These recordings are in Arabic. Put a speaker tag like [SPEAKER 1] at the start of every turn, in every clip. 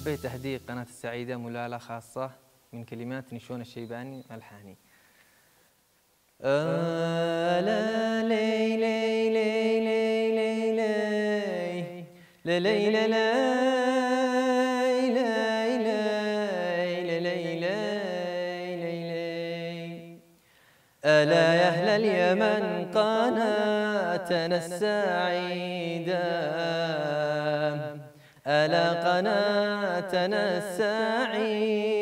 [SPEAKER 1] حبيت أهدي قناة السعيدة ملالة خاصة من كلمات نشون الشيباني؟ لي لي لي لي ألا يا أهل اليمن قناتنا السعيدة. ألا قناتنا السعيدة؟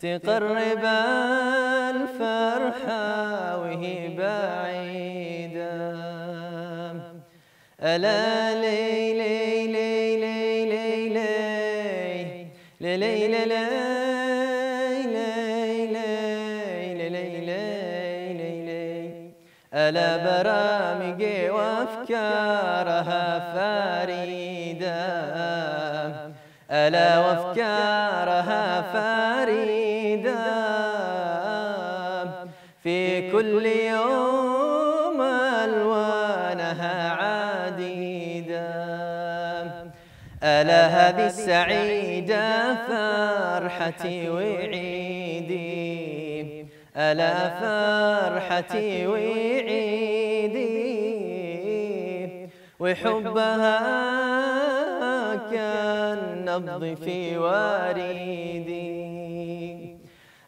[SPEAKER 1] تقرب الفرحة وهي بعيدة. ألا لي لي لي لي لي لي لي لي لي ألا برامج وأفكارها فريدة. ألا وأفكارها فريدة. في كل يوم ألوانها عديدة. ألا هذه السعيدة فرحتي وعيدي. ألا فرحتي وعيدي وحبها كان نبض في وريدي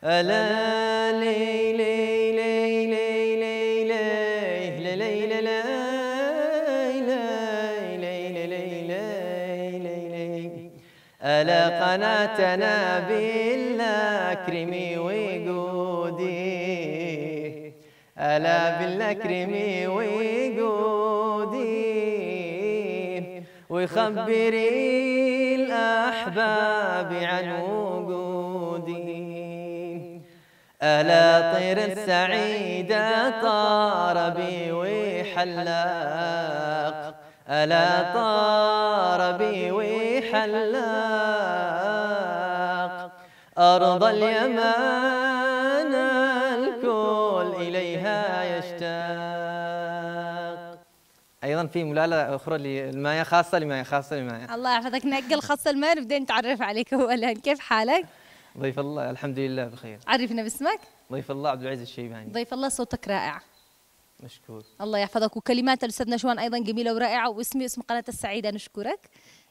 [SPEAKER 1] ألا ليلي ألا قناتنا بالله اكرمي ألا بالأكرم وجودي وخبري الأحباب عن وجودي ألا طير السعيدة طار بي وحلاق ألا طار بي وحلاق أرض اليمن الكل إليها يشتاق. أيضا في ملالة أخرى للمايا خاصة لمايا خاصة لمايا
[SPEAKER 2] الله يحفظك نقل خاصة الماء نبدأ نتعرف عليك أولا. كيف حالك؟
[SPEAKER 1] ضيف الله الحمد لله بخير.
[SPEAKER 2] عرفنا باسمك؟
[SPEAKER 1] ضيف الله عبد العزيز الشيباني.
[SPEAKER 2] ضيف الله صوتك رائع.
[SPEAKER 1] مشكور.
[SPEAKER 2] الله يحفظك وكلمات الاستاذ نشوان أيضا جميلة ورائعة واسمي اسم قناة السعيدة نشكرك.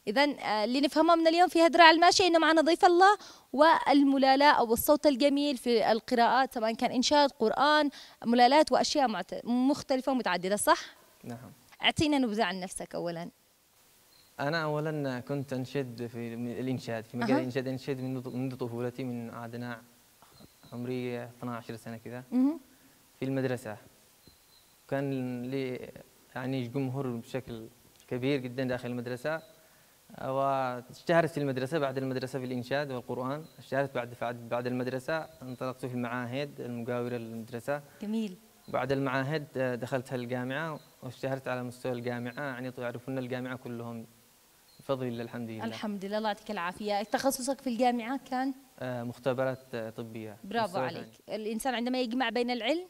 [SPEAKER 2] اذا اللي نفهمه من اليوم في هدرة على الماشي إنه معنا ضيف الله والملالاة أو الصوت الجميل في القراءات سواء كان إنشاد قرآن ملالات وأشياء معت... مختلفة ومتعددة صح؟
[SPEAKER 1] نعم.
[SPEAKER 2] أعطينا نبذة عن نفسك اولا.
[SPEAKER 1] أنا أولا كنت أنشد في الإنشاد في مجال
[SPEAKER 2] أها.
[SPEAKER 1] الإنشاد أنشد منذ طفولتي من أدنى عمري 12 سنة كذا. في المدرسة. كان لي يعني جمهور بشكل كبير جدا داخل المدرسة. واشتهرت في المدرسة بعد المدرسة في الإنشاد والقرآن. اشتهرت بعد بعد المدرسة. انطلقت في المعاهد المجاورة للمدرسة.
[SPEAKER 2] جميل.
[SPEAKER 1] بعد المعاهد دخلت الجامعة واشتهرت على مستوى الجامعة. يعني يعرفون الجامعة كلهم بفضل الله الحمد لله.
[SPEAKER 2] الحمد لله. الله يعطيك العافية. تخصصك في الجامعة كان؟
[SPEAKER 1] آه، مختبرات آه، طبية.
[SPEAKER 2] برافو عليك.
[SPEAKER 1] ثاني.
[SPEAKER 2] الإنسان عندما يجمع بين العلم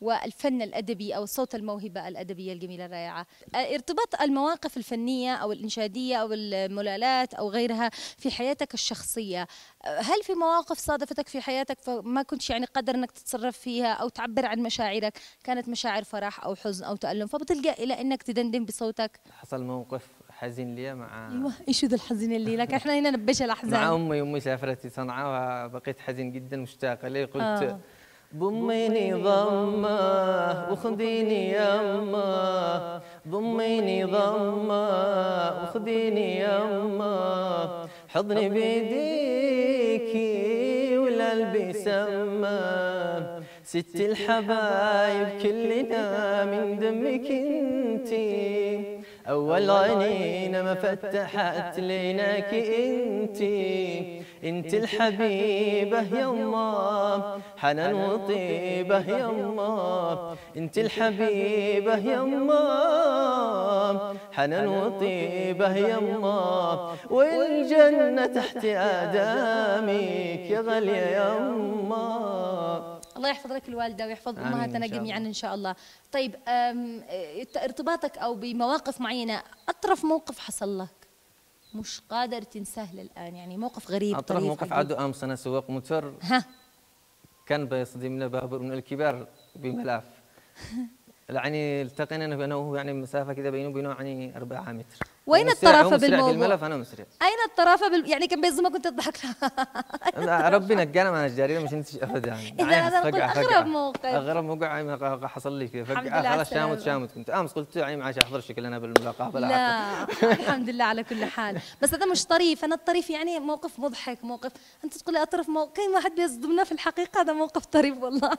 [SPEAKER 2] والفن الأدبي أو الصوت الموهبة الأدبية الجميلة الرائعة. ارتباط المواقف الفنية أو الإنشادية أو الملالات أو غيرها في حياتك الشخصية. هل في مواقف صادفتك في حياتك فما كنتش يعني قادر أنك تتصرف فيها أو تعبر عن مشاعرك؟ كانت مشاعر فرح أو حزن أو تألم فبتلجأ إلى أنك تدندن بصوتك؟
[SPEAKER 1] حصل موقف حزين لي مع
[SPEAKER 2] أيوة إيش ذا الحزن اللي لك؟ إحنا هنا نبش الأحزان.
[SPEAKER 1] مع أمي امي سافرت صنعاء وبقيت حزين جدا مشتاق لي. قلت
[SPEAKER 2] آه.
[SPEAKER 1] ضميني ضمة وخذيني يمة. ضميني ضمة وخذيني يمة. حضني بيديكي والقلب سمه ست الحبايب كلنا من دمك انتي. أول عينينا ما فتحت ليناك انتي أنت الحبيبة يما حنان وطيبة يما أنت الحبيبة يما حنان وطيبة يما والجنة تحت آدامك يا غالية يما
[SPEAKER 2] الله يحفظ لك الوالدة ويحفظ
[SPEAKER 1] أمهاتنا
[SPEAKER 2] جميعا. إن شاء الله. طيب ارتباطك أو بمواقف معينة أطرف موقف حصل لك؟ مش قادر تنساه للآن يعني موقف غريب
[SPEAKER 1] اطرح
[SPEAKER 2] طريف
[SPEAKER 1] موقف. عدو امس أنا سواق موتور.
[SPEAKER 2] ها.
[SPEAKER 1] كان بيصدمنا بابور من الكبار بملاف يعني التقينا أنا وهو يعني مسافة كذا بينه وبينه يعني 4 متر.
[SPEAKER 2] وين
[SPEAKER 1] مسرع
[SPEAKER 2] بالموضوع؟
[SPEAKER 1] الملف أنا مسرع
[SPEAKER 2] أين الطرافة بال... يعني كان بيصدمك وأنت تضحك.
[SPEAKER 1] ربي نقانا ما الجاريه مش أنت ابدا. يعني فقعة-
[SPEAKER 2] أغرب
[SPEAKER 1] فقعة.
[SPEAKER 2] موقف.
[SPEAKER 1] أغرب موقع يعني حصل لي
[SPEAKER 2] لله على
[SPEAKER 1] خلاص شامت. شامت كنت أمس قلت يعني معاش أحضر شكل أنا بالمقابله
[SPEAKER 2] لا الحمد لله على كل حال. بس هذا مش طريف. أنا الطريف يعني موقف مضحك موقف. أنت تقول لي أطرف موقف كل واحد بيصدمنا في الحقيقة هذا موقف طريف والله.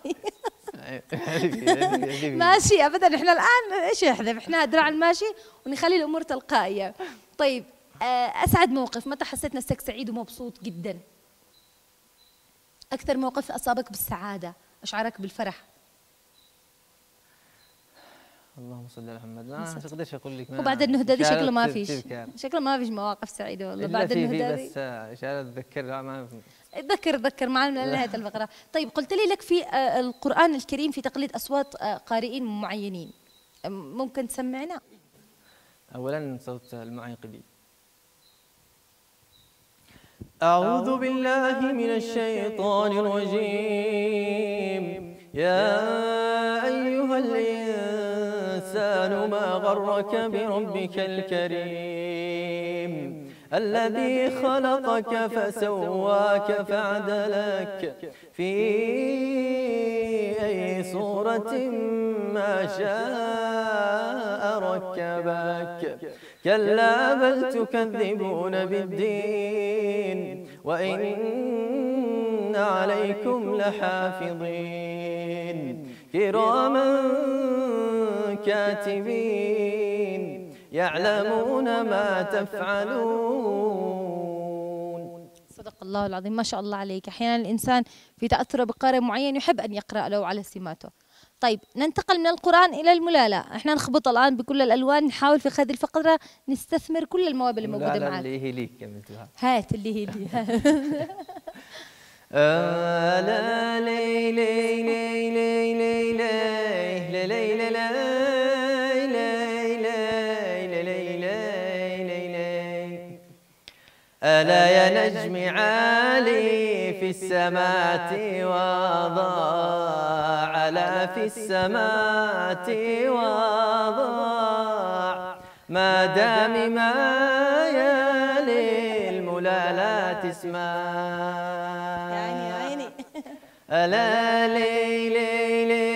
[SPEAKER 2] ماشي ابدا. إحنا الآن إيش يحذف؟ إحنا دراع الماشي ونخلي الأمور تلقائية. طيب آه، أسعد موقف. متى حسيت نفسك سعيد ومبسوط جدا؟ أكثر موقف أصابك بالسعادة أشعرك بالفرح.
[SPEAKER 1] اللهم صل على محمد. ما أقدرش أقول لك
[SPEAKER 2] وبعد النهدة دي شكله ما فيش. شكله ما فيش مواقف سعيدة والله بعد النهدة دي.
[SPEAKER 1] بس آه، إشارة اتذكر ما في.
[SPEAKER 2] تذكر تذكر معنا من نهاية الفقرة. طيب قلت لي لك في آه، القرآن الكريم في تقليد أصوات قارئين معينين. ممكن تسمعنا؟
[SPEAKER 1] اولا صوت المعيقبي أعوذ بالله من الشيطان الرجيم. يا أيها الإنسان ما غرك بربك الكريم؟ الذي خلقك فسواك فعدلك. في أي صورة ما شاء ركبك. كلا بل تكذبون بالدين. وإن عليكم لحافظين. كراما كاتبين. يعلمون ما تفعلون.
[SPEAKER 2] صدق الله العظيم ما شاء الله عليك. أحيانا الإنسان في تأثره بقارئ معين يحب أن يقرأ له على سماته. طيب ننتقل من القرآن إلى الملالة. إحنا نخبط الآن بكل الألوان نحاول في هذه الفقرة نستثمر كل المواهب اللي
[SPEAKER 1] لا
[SPEAKER 2] معك.
[SPEAKER 1] اللي هي ليك
[SPEAKER 2] هات اللي هي دي
[SPEAKER 1] آه لا لي لي لي لي لي ألا يا نجم عالي في السمات وضاع على في السمات وضاع. ما دام ما يلي الملا لا تسمع
[SPEAKER 2] يا عيني.
[SPEAKER 1] ألا لي لي لي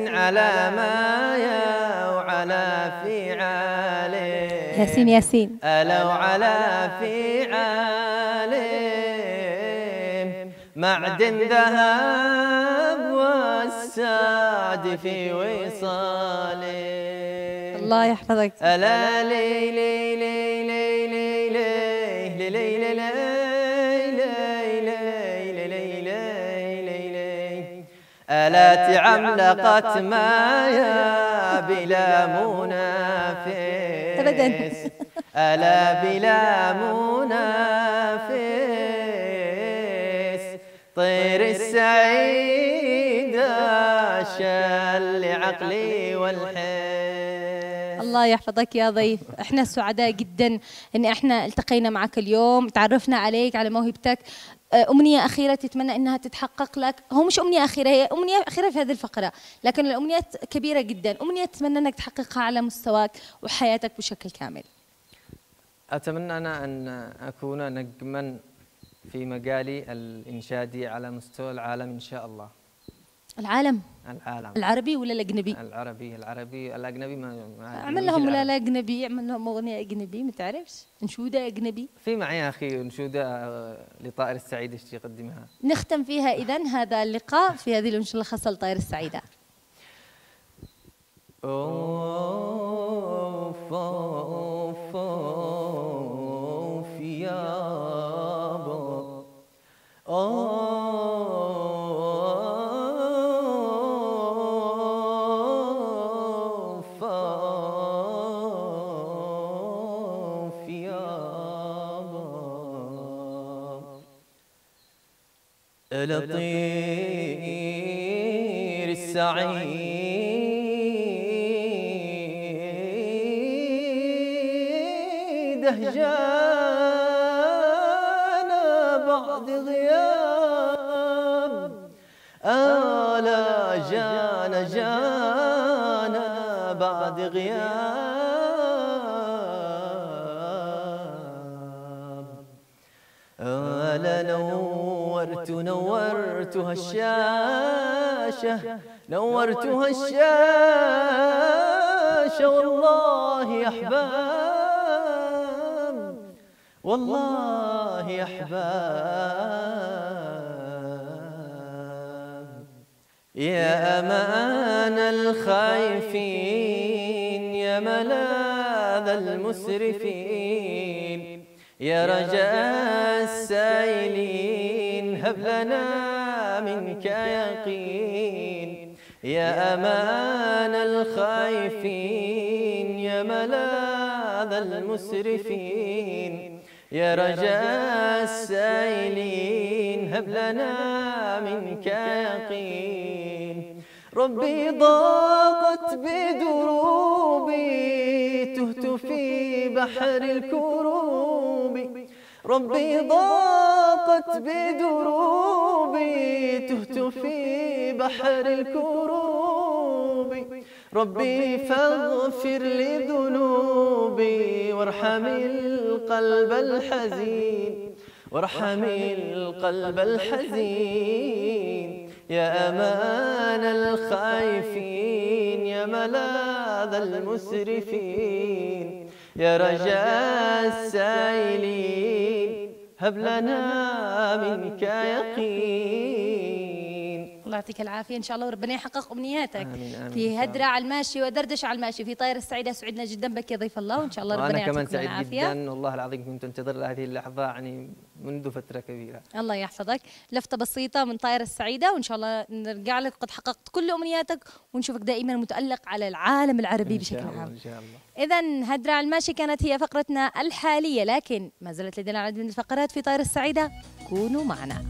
[SPEAKER 1] على ما يا وعلى في عليه
[SPEAKER 2] ياسين ياسين.
[SPEAKER 1] ألا وعلى في عليه معدن ذهب والسعد في وصاله
[SPEAKER 2] الله يحفظك.
[SPEAKER 1] ألا لي لي لي لي لي لي لي لي لي ألا تعملقت مايا بلا منافس
[SPEAKER 2] أبداً.
[SPEAKER 1] ألا بلا منافس طير السعيد شل لعقلي والحس.
[SPEAKER 2] الله يحفظك يا ضيف. إحنا سعداء جدا إن إحنا التقينا معك اليوم تعرفنا عليك على موهبتك. آه، أمنية أخيرة تتمنى إنها تتحقق لك. هو مش أمنية أخيرة هي أمنية أخيرة في هذه الفقرة. لكن الامنيات كبيرة جدا. أمنية تتمنى إنك تحققها على مستواك وحياتك بشكل كامل.
[SPEAKER 1] أتمنى أنا أن أكون نجما في مجالي الإنشادي على مستوى العالم إن شاء الله.
[SPEAKER 2] العالم
[SPEAKER 1] العالم.
[SPEAKER 2] العربي ولا الأجنبي؟
[SPEAKER 1] العربي العربي الأجنبي ما,
[SPEAKER 2] اعمل لهم ولا أجنبي اعمل لهم أغنية أجنبي ما تعرفش؟ انشوده أجنبي.
[SPEAKER 1] في معي أخي انشوده آه، لطائر السعيد إيش يقدمها؟
[SPEAKER 2] نختم فيها اذا هذا اللقاء في هذه الانشوده الخاصه لطائر السعيدة.
[SPEAKER 1] أوه السعيد. أهجانا بعد غياب آلا جانا جانا بعد غياب آلا نورت نورتها الشاشة. نورتها الشاشة. والله يا أحباب. والله يا أحباب. يا أمان الخايفين يا ملاذ المسرفين. يا رجاء السائلين هب لنا منك يقين. يا أمان الخايفين يا ملاذ المسرفين. يا رجاء السائلين هب لنا منك يقين. ربي ضاقت بدروبي في بحر الكروب. ربي ضاقت بدروبي تهت في بحر الكروب. ربي فاغفر لذنوبي. وارحم القلب الحزين. وارحم القلب الحزين. يا أمان الخايفين يا ملاذ المسرفين. يا رجاء السائلين. هب لنا منك يقين.
[SPEAKER 2] الله يعطيك العافية. إن شاء الله وربنا يحقق أمنياتك.
[SPEAKER 1] آمين، آمين،
[SPEAKER 2] في. هدرة على الماشي ودردشة على الماشي. في طائرة السعيدة سعدنا جدا بك يا ضيف الله. وإن شاء الله ربنا
[SPEAKER 1] وأنا كمان
[SPEAKER 2] يعطيكم
[SPEAKER 1] سعيد
[SPEAKER 2] العافية.
[SPEAKER 1] جدا. والله العظيم كنت أنتظر هذه اللحظة يعني منذ فترة كبيرة.
[SPEAKER 2] الله يحفظك. لفتة بسيطة من طائرة السعيدة. وإن شاء الله نرجع لك. قد حققت كل أمنياتك. ونشوفك دائما متألق على العالم العربي بشكل عام.
[SPEAKER 1] إن شاء الله.
[SPEAKER 2] إذا هدرة على الماشي كانت هي فقرتنا الحالية. لكن ما زالت لدينا العديد من الفقرات في طائرة السعيدة. كونوا معنا.